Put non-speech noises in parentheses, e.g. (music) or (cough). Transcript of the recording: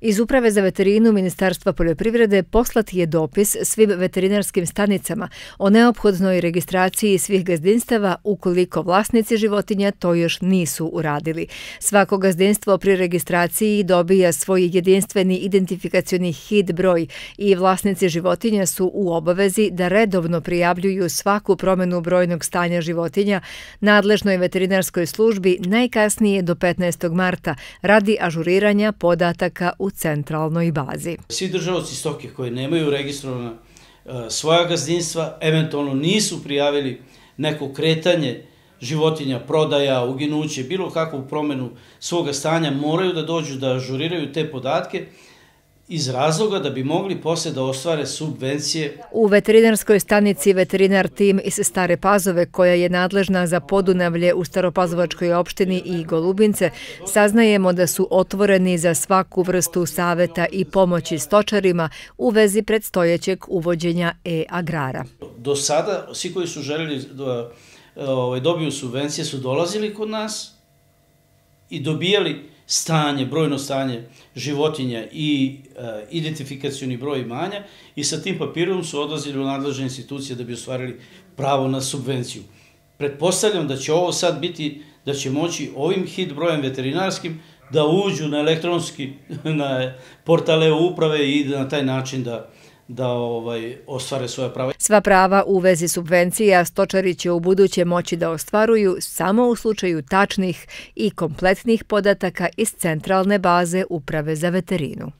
Iz Uprave za veterinu Ministarstva poljoprivrede poslati je dopis svim veterinarskim stanicama o neophodnoj registraciji svih gazdinstava ukoliko vlasnici životinja to još nisu uradili. Svako gazdinstvo pri registraciji dobija svoj jedinstveni identifikacioni hit broj i vlasnici životinja su u obavezi da redovno prijavljuju svaku promenu brojnog stanja životinja nadležnoj veterinarskoj službi najkasnije do 15. marta radi ažuriranja podataka u u centralnoj bazi. Svi državci stoke koji nemaju registrovana e, svoja gazdinstva, eventualno nisu prijavili neko kretanje životinja, prodaja, uginuće, bilo kakvu promenu svoga stanja, moraju da dođu da ažuriraju te podatke iz razloga da bi mogli posle da ostvare subvencije. U veterinarskoj stanici veterinar tim iz Stare Pazove, koja je nadležna za podunavlje u Staropazovačkoj opštini i Golubince, saznajemo da su otvoreni za svaku vrstu saveta i pomoći stočarima u vezi predstojećeg uvođenja e-agrara. Do sada, svi koji su želeli da ovaj, dobiju subvencije su dolazili kod nas i dobijali stanje, brojno stanje životinja i eh, e, identifikacijoni broj imanja i sa tim papirom su odlazili u nadležne institucije da bi ostvarili pravo na subvenciju. Pretpostavljam da će ovo sad biti, da će moći ovim hit brojem veterinarskim da uđu na elektronski (laughs) na portale uprave i da na taj način da da ovaj ostvare svoje prava. Sva prava u vezi subvencija stočari će u buduće moći da ostvaruju samo u slučaju tačnih i kompletnih podataka iz centralne baze Uprave za veterinu.